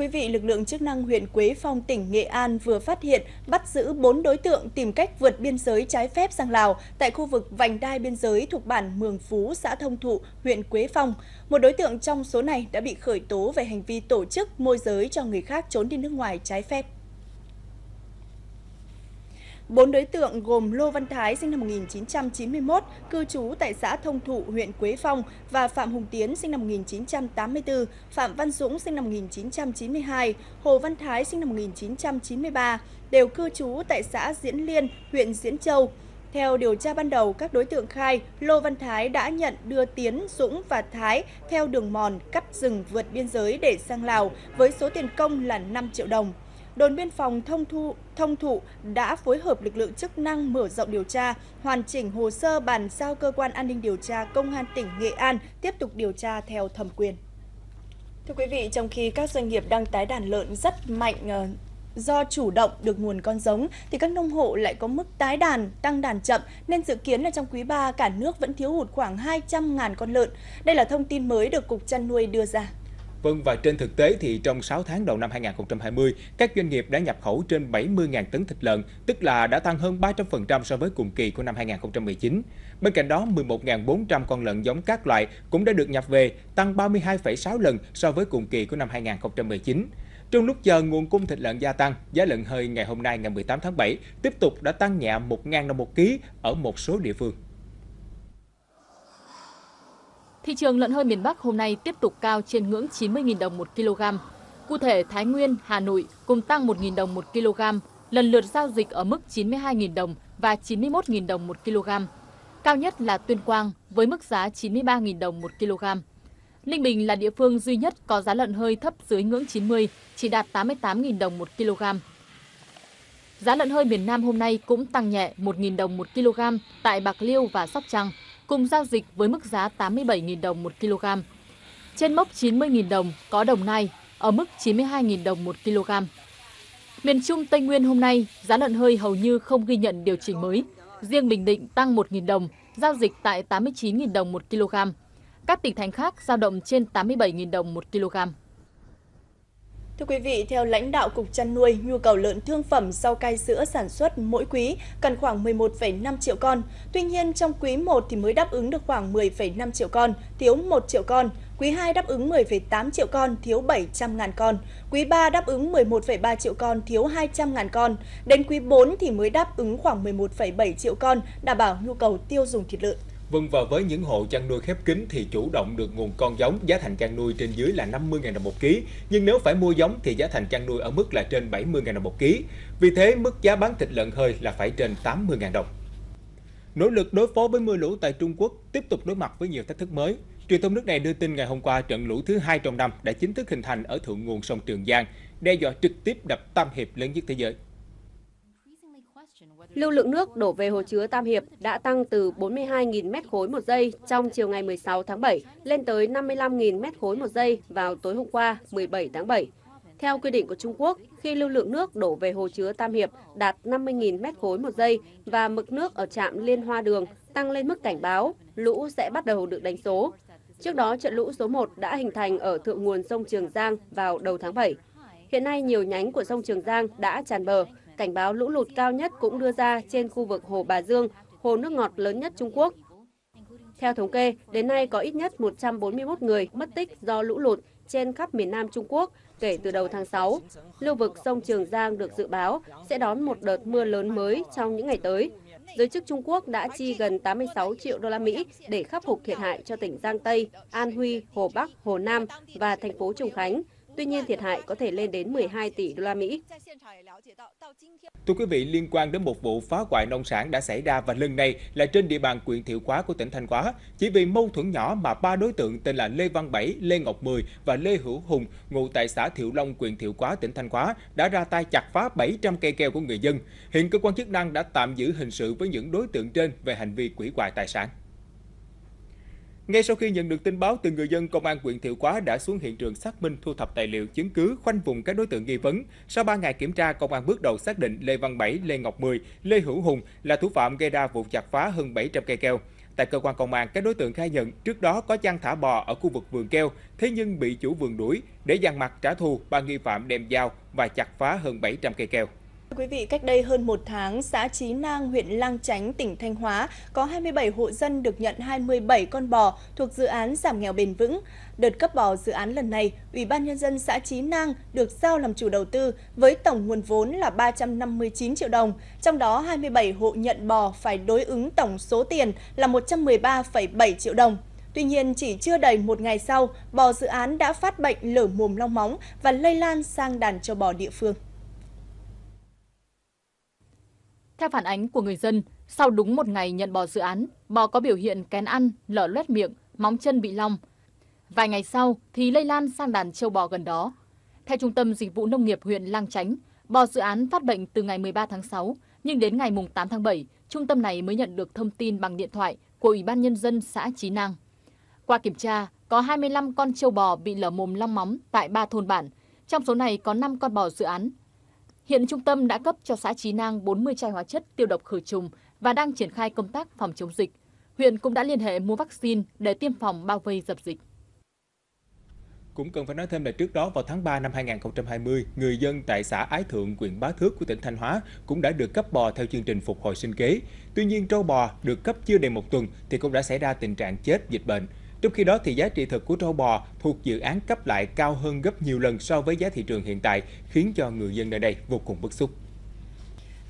quý vị, lực lượng chức năng huyện Quế Phong, tỉnh Nghệ An vừa phát hiện bắt giữ 4 đối tượng tìm cách vượt biên giới trái phép sang Lào tại khu vực vành đai biên giới thuộc bản Mường Phú, xã Thông Thụ, huyện Quế Phong. Một đối tượng trong số này đã bị khởi tố về hành vi tổ chức môi giới cho người khác trốn đi nước ngoài trái phép. Bốn đối tượng gồm Lô Văn Thái sinh năm 1991, cư trú tại xã Thông Thụ, huyện Quế Phong và Phạm Hùng Tiến sinh năm 1984, Phạm Văn Dũng sinh năm 1992, Hồ Văn Thái sinh năm 1993, đều cư trú tại xã Diễn Liên, huyện Diễn Châu. Theo điều tra ban đầu, các đối tượng khai Lô Văn Thái đã nhận đưa Tiến, Dũng và Thái theo đường mòn cắt rừng vượt biên giới để sang Lào với số tiền công là 5 triệu đồng đồn biên phòng thông thu thông thụ đã phối hợp lực lượng chức năng mở rộng điều tra, hoàn chỉnh hồ sơ bàn giao cơ quan an ninh điều tra công an tỉnh Nghệ An tiếp tục điều tra theo thẩm quyền. Thưa quý vị, trong khi các doanh nghiệp đang tái đàn lợn rất mạnh ờ, do chủ động được nguồn con giống thì các nông hộ lại có mức tái đàn tăng đàn chậm nên dự kiến là trong quý 3 cả nước vẫn thiếu hụt khoảng 200.000 con lợn. Đây là thông tin mới được Cục chăn nuôi đưa ra. Vâng và trên thực tế thì trong 6 tháng đầu năm 2020, các doanh nghiệp đã nhập khẩu trên 70.000 tấn thịt lợn, tức là đã tăng hơn 300% so với cùng kỳ của năm 2019. Bên cạnh đó, 11.400 con lợn giống các loại cũng đã được nhập về, tăng 32,6 lần so với cùng kỳ của năm 2019. Trong lúc chờ nguồn cung thịt lợn gia tăng, giá lợn hơi ngày hôm nay ngày 18 tháng 7 tiếp tục đã tăng nhẹ 1.000 đồng một ký ở một số địa phương. Thị trường lợn hơi miền Bắc hôm nay tiếp tục cao trên ngưỡng 90.000 đồng 1 kg. Cụ thể, Thái Nguyên, Hà Nội cùng tăng 1.000 đồng 1 kg, lần lượt giao dịch ở mức 92.000 đồng và 91.000 đồng 1 kg. Cao nhất là Tuyên Quang với mức giá 93.000 đồng 1 kg. Ninh Bình là địa phương duy nhất có giá lợn hơi thấp dưới ngưỡng 90, chỉ đạt 88.000 đồng 1 kg. Giá lợn hơi miền Nam hôm nay cũng tăng nhẹ 1.000 đồng 1 kg tại Bạc Liêu và Sóc Trăng cùng giao dịch với mức giá 87.000 đồng một kg. Trên mốc 90.000 đồng có Đồng Nai ở mức 92.000 đồng một kg. Miền Trung Tây Nguyên hôm nay, giá lợn hơi hầu như không ghi nhận điều chỉnh mới. Riêng Bình Định tăng 1.000 đồng, giao dịch tại 89.000 đồng một kg. Các tỉnh thành khác giao động trên 87.000 đồng một kg. Thưa quý vị, theo lãnh đạo Cục chăn nuôi, nhu cầu lợn thương phẩm rau cai sữa sản xuất mỗi quý cần khoảng 11,5 triệu con. Tuy nhiên, trong quý 1 thì mới đáp ứng được khoảng 10,5 triệu con, thiếu 1 triệu con. Quý 2 đáp ứng 10,8 triệu con, thiếu 700 ngàn con. Quý 3 đáp ứng 11,3 triệu con, thiếu 200 ngàn con. Đến quý 4 thì mới đáp ứng khoảng 11,7 triệu con, đảm bảo nhu cầu tiêu dùng thịt lợn. Vâng và với những hộ chăn nuôi khép kín thì chủ động được nguồn con giống giá thành chăn nuôi trên dưới là 50.000 đồng một ký, nhưng nếu phải mua giống thì giá thành chăn nuôi ở mức là trên 70.000 đồng một ký. Vì thế mức giá bán thịt lợn hơi là phải trên 80.000 đồng. Nỗ lực đối phó với mưa lũ tại Trung Quốc tiếp tục đối mặt với nhiều thách thức mới. Truyền thông nước này đưa tin ngày hôm qua trận lũ thứ hai trong năm đã chính thức hình thành ở thượng nguồn sông Trường Giang, đe dọa trực tiếp đập Tam Hiệp lớn nhất thế giới. Lưu lượng nước đổ về hồ chứa Tam Hiệp đã tăng từ 42.000 mét khối một giây trong chiều ngày 16 tháng 7 lên tới 55.000 mét khối một giây vào tối hôm qua 17 tháng 7. Theo quy định của Trung Quốc, khi lưu lượng nước đổ về hồ chứa Tam Hiệp đạt 50.000 mét khối một giây và mực nước ở trạm Liên Hoa Đường tăng lên mức cảnh báo, lũ sẽ bắt đầu được đánh số. Trước đó, trận lũ số 1 đã hình thành ở thượng nguồn sông Trường Giang vào đầu tháng 7. Hiện nay, nhiều nhánh của sông Trường Giang đã tràn bờ, cảnh báo lũ lụt cao nhất cũng đưa ra trên khu vực Hồ Bà Dương, hồ nước ngọt lớn nhất Trung Quốc. Theo thống kê, đến nay có ít nhất 141 người mất tích do lũ lụt trên khắp miền Nam Trung Quốc kể từ đầu tháng 6. Lưu vực sông Trường Giang được dự báo sẽ đón một đợt mưa lớn mới trong những ngày tới. Giới chức Trung Quốc đã chi gần 86 triệu đô la Mỹ để khắc phục thiệt hại cho tỉnh Giang Tây, An Huy, Hồ Bắc, Hồ Nam và thành phố Trùng Khánh. Tuy nhiên thiệt hại có thể lên đến 12 tỷ đô la Mỹ. Thưa quý vị, liên quan đến một vụ phá hoại nông sản đã xảy ra và lần này là trên địa bàn huyện Thiệu Hóa của tỉnh Thanh Hóa. Chỉ vì mâu thuẫn nhỏ mà ba đối tượng tên là Lê Văn Bảy, Lê Ngọc Mười và Lê Hữu Hùng, ngụ tại xã Thiệu Long, huyện Thiệu Hóa, tỉnh Thanh Hóa đã ra tay chặt phá 700 cây keo của người dân. Hiện cơ quan chức năng đã tạm giữ hình sự với những đối tượng trên về hành vi quỷ hoại tài sản. Ngay sau khi nhận được tin báo từ người dân, công an huyện Thiệu Hóa đã xuống hiện trường xác minh thu thập tài liệu chứng cứ khoanh vùng các đối tượng nghi vấn. Sau 3 ngày kiểm tra, công an bước đầu xác định Lê Văn Bảy, Lê Ngọc Mười, Lê Hữu Hùng là thủ phạm gây ra vụ chặt phá hơn 700 cây keo. Tại cơ quan công an, các đối tượng khai nhận trước đó có chăn thả bò ở khu vực vườn keo, thế nhưng bị chủ vườn đuổi. Để dằn mặt trả thù, ba nghi phạm đem dao và chặt phá hơn 700 cây keo. Quý vị, cách đây hơn một tháng, xã Chí Nang, huyện Lang Chánh, tỉnh Thanh Hóa có 27 hộ dân được nhận 27 con bò thuộc dự án giảm nghèo bền vững. Đợt cấp bò dự án lần này, Ủy ban Nhân dân xã Chí Nang được giao làm chủ đầu tư với tổng nguồn vốn là 359 triệu đồng. Trong đó, 27 hộ nhận bò phải đối ứng tổng số tiền là 113,7 triệu đồng. Tuy nhiên, chỉ chưa đầy một ngày sau, bò dự án đã phát bệnh lở mồm long móng và lây lan sang đàn châu bò địa phương. Theo phản ánh của người dân, sau đúng một ngày nhận bò dự án, bò có biểu hiện kén ăn, lở loét miệng, móng chân bị long. Vài ngày sau thì lây lan sang đàn châu bò gần đó. Theo Trung tâm Dịch vụ Nông nghiệp huyện Lang Chánh, bò dự án phát bệnh từ ngày 13 tháng 6, nhưng đến ngày 8 tháng 7, trung tâm này mới nhận được thông tin bằng điện thoại của Ủy ban Nhân dân xã Chí Năng. Qua kiểm tra, có 25 con châu bò bị lở mồm long móng tại 3 thôn bản, trong số này có 5 con bò dự án Hiện trung tâm đã cấp cho xã Chí Nang 40 chai hóa chất tiêu độc khử trùng và đang triển khai công tác phòng chống dịch. Huyện cũng đã liên hệ mua vaccine để tiêm phòng bao vây dập dịch. Cũng cần phải nói thêm là trước đó vào tháng 3 năm 2020, người dân tại xã Ái Thượng, huyện Bá Thước của tỉnh Thanh Hóa cũng đã được cấp bò theo chương trình phục hồi sinh kế. Tuy nhiên, trâu bò được cấp chưa đầy một tuần thì cũng đã xảy ra tình trạng chết dịch bệnh. Trong khi đó thì giá trị thực của trâu bò thuộc dự án cấp lại cao hơn gấp nhiều lần so với giá thị trường hiện tại, khiến cho người dân nơi đây vô cùng bức xúc.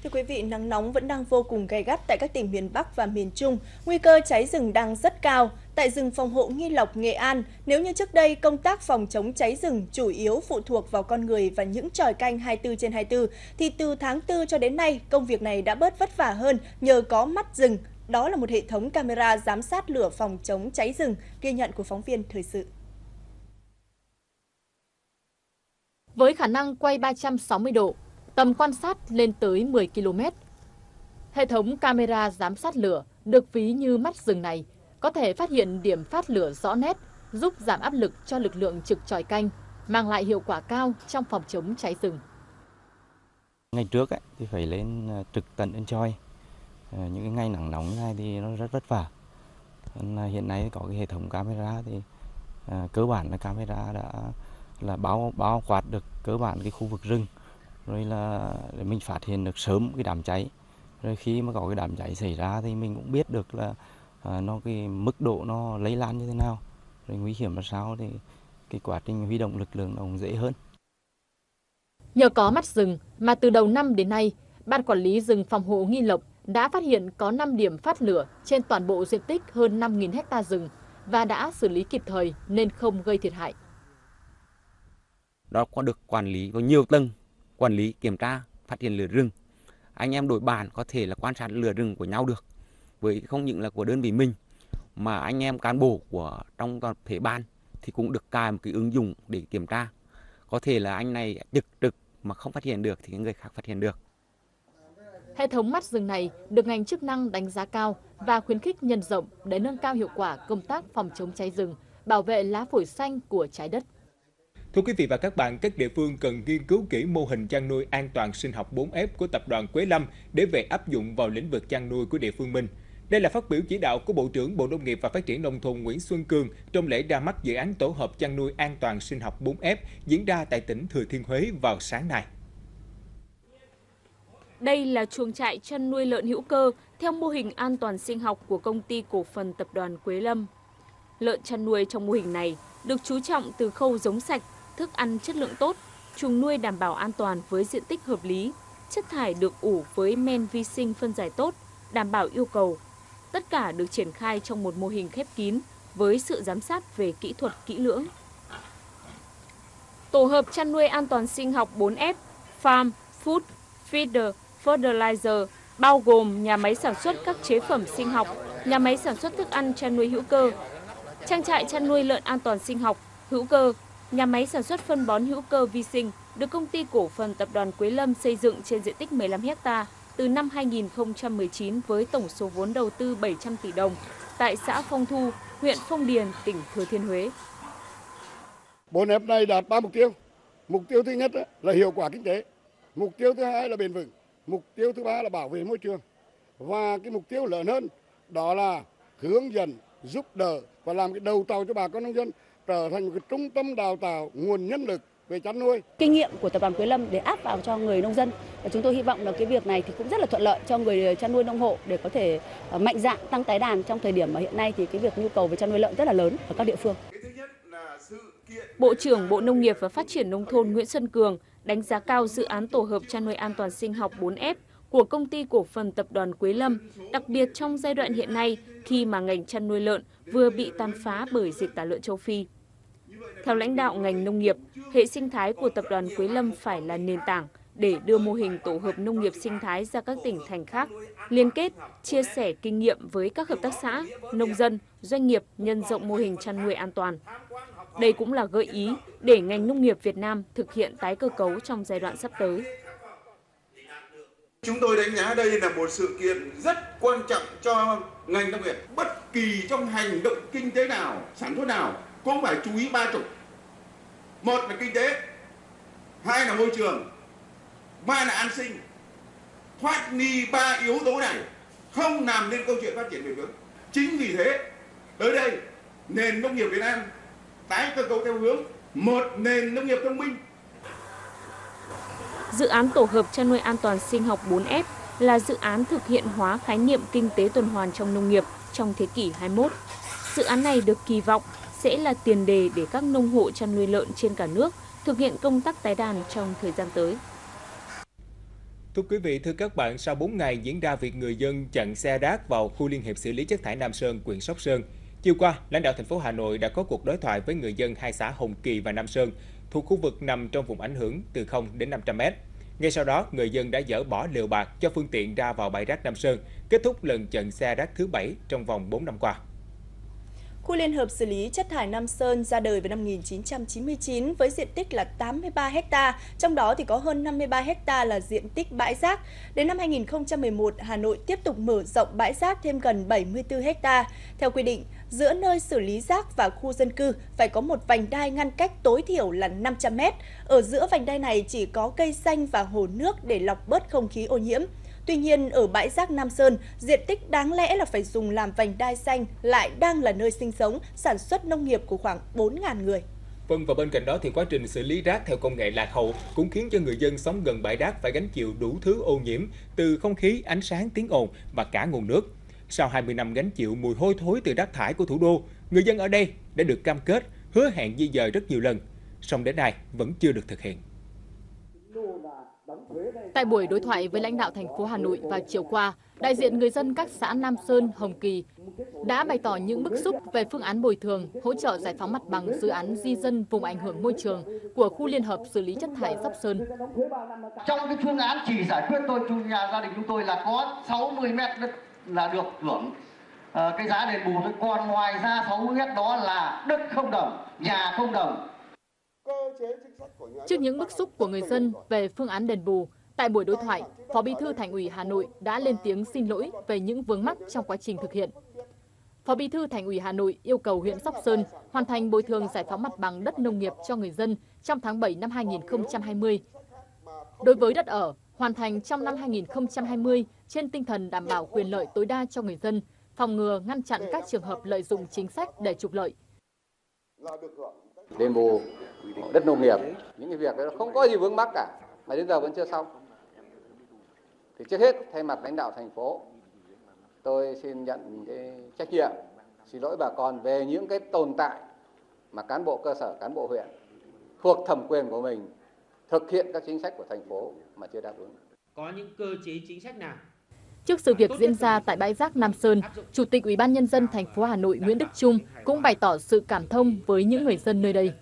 Thưa quý vị, nắng nóng vẫn đang vô cùng gay gắt tại các tỉnh miền Bắc và miền Trung. Nguy cơ cháy rừng đang rất cao. Tại rừng phòng hộ Nghi Lộc, Nghệ An, nếu như trước đây công tác phòng chống cháy rừng chủ yếu phụ thuộc vào con người và những tròi canh 24 trên 24, thì từ tháng 4 cho đến nay, công việc này đã bớt vất vả hơn nhờ có mắt rừng, đó là một hệ thống camera giám sát lửa phòng chống cháy rừng, ghi nhận của phóng viên thời sự. Với khả năng quay 360 độ, tầm quan sát lên tới 10 km. Hệ thống camera giám sát lửa được ví như mắt rừng này có thể phát hiện điểm phát lửa rõ nét, giúp giảm áp lực cho lực lượng trực tròi canh, mang lại hiệu quả cao trong phòng chống cháy rừng. Ngày trước ấy, thì phải lên ờ, trực tận trên tròi, Ờ, những cái ngày nắng nóng này thì nó rất vất vả. Hiện nay có cái hệ thống camera thì à, cơ bản là camera đã là báo báo quát được cơ bản cái khu vực rừng rồi là để mình phát hiện được sớm cái đám cháy. Rồi khi mà có cái đám cháy xảy ra thì mình cũng biết được là à, nó cái mức độ nó lây lan như thế nào rồi nguy hiểm là sao thì cái quá trình huy động lực lượng nó cũng dễ hơn. Nhờ có mắt rừng mà từ đầu năm đến nay ban quản lý rừng phòng hộ nghi lộc đã phát hiện có 5 điểm phát lửa trên toàn bộ diện tích hơn 5.000 ha rừng và đã xử lý kịp thời nên không gây thiệt hại. Đó có được quản lý có nhiều tầng, quản lý kiểm tra, phát hiện lửa rừng. Anh em đội bàn có thể là quan sát lửa rừng của nhau được. Với không những là của đơn vị mình mà anh em cán bộ của trong toàn thể ban thì cũng được cài một cái ứng dụng để kiểm tra. Có thể là anh này trực trực mà không phát hiện được thì người khác phát hiện được. Hệ thống mắt rừng này được ngành chức năng đánh giá cao và khuyến khích nhân rộng để nâng cao hiệu quả công tác phòng chống cháy rừng, bảo vệ lá phổi xanh của trái đất. Thưa quý vị và các bạn, các địa phương cần nghiên cứu kỹ mô hình chăn nuôi an toàn sinh học 4F của tập đoàn Quế Lâm để về áp dụng vào lĩnh vực chăn nuôi của địa phương mình. Đây là phát biểu chỉ đạo của Bộ trưởng Bộ Nông nghiệp và Phát triển Nông thôn Nguyễn Xuân Cường trong lễ ra mắt dự án tổ hợp chăn nuôi an toàn sinh học 4F diễn ra tại tỉnh Thừa Thiên Huế vào sáng nay. Đây là chuồng trại chăn nuôi lợn hữu cơ theo mô hình an toàn sinh học của công ty cổ phần tập đoàn Quế Lâm. Lợn chăn nuôi trong mô hình này được chú trọng từ khâu giống sạch, thức ăn chất lượng tốt, chuồng nuôi đảm bảo an toàn với diện tích hợp lý, chất thải được ủ với men vi sinh phân giải tốt, đảm bảo yêu cầu. Tất cả được triển khai trong một mô hình khép kín với sự giám sát về kỹ thuật kỹ lưỡng. Tổ hợp chăn nuôi an toàn sinh học 4F, Farm, Food, Feeder Fertilizer bao gồm nhà máy sản xuất các chế phẩm sinh học, nhà máy sản xuất thức ăn chăn nuôi hữu cơ, trang trại chăn nuôi lợn an toàn sinh học, hữu cơ, nhà máy sản xuất phân bón hữu cơ vi sinh được công ty cổ phần tập đoàn Quế Lâm xây dựng trên diện tích 15 ha từ năm 2019 với tổng số vốn đầu tư 700 tỷ đồng tại xã Phong Thu, huyện Phong Điền, tỉnh Thừa Thiên Huế. 4F này đạt 3 mục tiêu. Mục tiêu thứ nhất là hiệu quả kinh tế, mục tiêu thứ hai là bền vững, mục tiêu thứ ba là bảo vệ môi trường và cái mục tiêu lớn hơn đó là hướng dẫn, giúp đỡ và làm cái đầu tàu cho bà con nông dân trở thành một cái trung tâm đào tạo nguồn nhân lực về chăn nuôi. Kinh nghiệm của tập đoàn Quế Lâm để áp vào cho người nông dân và chúng tôi hy vọng là cái việc này thì cũng rất là thuận lợi cho người chăn nuôi nông hộ để có thể ờ, mạnh dạn tăng tái đàn trong thời điểm mà hiện nay thì cái việc nhu cầu về chăn nuôi lợn rất là lớn ở các địa phương. Bộ trưởng Bộ Nông nghiệp và Phát triển Nông thôn Nguyễn Xuân Cường đánh giá cao dự án tổ hợp chăn nuôi an toàn sinh học 4F của công ty cổ phần tập đoàn Quế Lâm, đặc biệt trong giai đoạn hiện nay khi mà ngành chăn nuôi lợn vừa bị tàn phá bởi dịch tả lợn châu Phi. Theo lãnh đạo ngành nông nghiệp, hệ sinh thái của tập đoàn Quế Lâm phải là nền tảng để đưa mô hình tổ hợp nông nghiệp sinh thái ra các tỉnh thành khác, liên kết, chia sẻ kinh nghiệm với các hợp tác xã, nông dân, doanh nghiệp nhân rộng mô hình chăn nuôi an toàn. Đây cũng là gợi ý để ngành nông nghiệp Việt Nam thực hiện tái cơ cấu trong giai đoạn sắp tới. Chúng tôi đánh giá đây là một sự kiện rất quan trọng cho ngành nông nghiệp. Bất kỳ trong hành động kinh tế nào, sản xuất nào cũng phải chú ý ba trục. Một là kinh tế, hai là môi trường, ba là an sinh. Thoát ni ba yếu tố này không làm nên câu chuyện phát triển bền vững. Chính vì thế, tới đây nền nông nghiệp Việt Nam tái cơ cấu theo hướng một nền nông nghiệp thông minh Dự án tổ hợp chăn nuôi an toàn sinh học 4F là dự án thực hiện hóa khái niệm kinh tế tuần hoàn trong nông nghiệp trong thế kỷ 21. Dự án này được kỳ vọng sẽ là tiền đề để các nông hộ chăn nuôi lợn trên cả nước thực hiện công tác tái đàn trong thời gian tới. Thưa quý vị, thưa các bạn, sau 4 ngày diễn ra việc người dân chặn xe rác vào khu liên hiệp xử lý chất thải Nam Sơn, huyện Sóc Sơn, chiều qua, lãnh đạo thành phố Hà Nội đã có cuộc đối thoại với người dân hai xã Hồng Kỳ và Nam Sơn thuộc khu vực nằm trong vùng ảnh hưởng từ 0 đến 500 m. Ngay sau đó, người dân đã dỡ bỏ liều bạc cho phương tiện ra vào bãi rác Nam Sơn, kết thúc lần chặn xe rác thứ 7 trong vòng 4 năm qua. Khu Liên hợp xử lý chất thải Nam Sơn ra đời vào năm 1999 với diện tích là 83 ha, trong đó thì có hơn 53 ha là diện tích bãi rác. Đến năm 2011, Hà Nội tiếp tục mở rộng bãi rác thêm gần 74 ha. Theo quy định, giữa nơi xử lý rác và khu dân cư phải có một vành đai ngăn cách tối thiểu là 500 m. Ở giữa vành đai này chỉ có cây xanh và hồ nước để lọc bớt không khí ô nhiễm. Tuy nhiên, ở bãi rác Nam Sơn, diện tích đáng lẽ là phải dùng làm vành đai xanh lại đang là nơi sinh sống, sản xuất nông nghiệp của khoảng 4.000 người. Vâng và bên cạnh đó thì quá trình xử lý rác theo công nghệ lạc hậu cũng khiến cho người dân sống gần bãi rác phải gánh chịu đủ thứ ô nhiễm từ không khí, ánh sáng, tiếng ồn và cả nguồn nước. Sau 20 năm gánh chịu mùi hôi thối từ rác thải của thủ đô, người dân ở đây đã được cam kết hứa hẹn di dời rất nhiều lần, song đến nay vẫn chưa được thực hiện. Tại buổi đối thoại với lãnh đạo thành phố Hà Nội vào chiều qua, đại diện người dân các xã Nam Sơn, Hồng Kỳ đã bày tỏ những bức xúc về phương án bồi thường, hỗ trợ giải phóng mặt bằng dự án di dân vùng ảnh hưởng môi trường của khu liên hợp xử lý chất thải Sóc Sơn. Trong cái phương án chỉ giải quyết tôi chủ nhà gia đình chúng tôi là có 60 mét đất là được hưởng ờ, cái giá đền bù. Còn ngoài ra 60 mét đó là đất không đồng, nhà không đồng, Trước những bức xúc của người dân về phương án đền bù, tại buổi đối thoại, Phó Bí thư Thành ủy Hà Nội đã lên tiếng xin lỗi về những vướng mắc trong quá trình thực hiện. Phó Bí thư Thành ủy Hà Nội yêu cầu huyện Sóc Sơn hoàn thành bồi thường giải phóng mặt bằng đất nông nghiệp cho người dân trong tháng 7 năm 2020. Đối với đất ở, hoàn thành trong năm 2020 trên tinh thần đảm bảo quyền lợi tối đa cho người dân, phòng ngừa ngăn chặn các trường hợp lợi dụng chính sách để trục lợi. Đền bù đất nông nghiệp. Những cái việc đó không có gì vướng mắc cả, mà đến giờ vẫn chưa xong. Thì trước hết, thay mặt lãnh đạo thành phố, tôi xin nhận cái trách nhiệm, xin lỗi bà con về những cái tồn tại mà cán bộ cơ sở, cán bộ huyện thuộc thẩm quyền của mình thực hiện các chính sách của thành phố mà chưa đáp ứng. Có những cơ chế chính sách nào Trước sự việc diễn ra tại bãi rác Nam Sơn, Chủ tịch Ủy ban nhân dân thành phố Hà Nội Nguyễn Đức Trung cũng bày tỏ sự cảm thông với những người dân nơi đây.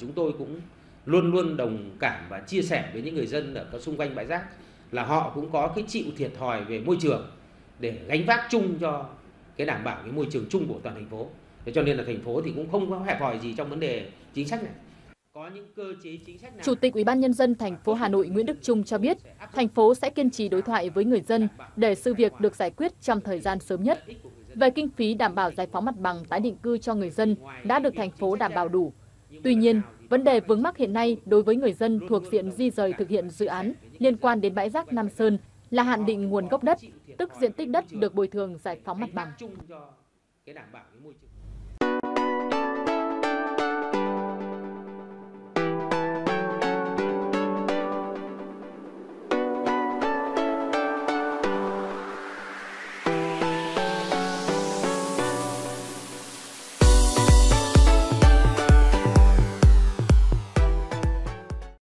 Chúng tôi cũng luôn luôn đồng cảm và chia sẻ với những người dân ở xung quanh bãi rác là họ cũng có cái chịu thiệt thòi về môi trường để gánh vác chung cho cái đảm bảo cái môi trường chung của toàn thành phố. Thế cho nên là thành phố thì cũng không có hẹp hòi gì trong vấn đề chính sách này. Chủ tịch Ủy ban nhân dân thành phố Hà Nội Nguyễn Đức Trung cho biết, thành phố sẽ kiên trì đối thoại với người dân để sự việc được giải quyết trong thời gian sớm nhất. Về kinh phí đảm bảo giải phóng mặt bằng tái định cư cho người dân đã được thành phố đảm bảo đủ. Tuy nhiên, vấn đề vướng mắc hiện nay đối với người dân thuộc diện di rời thực hiện dự án liên quan đến bãi rác Nam Sơn là hạn định nguồn gốc đất, tức diện tích đất được bồi thường giải phóng mặt bằng.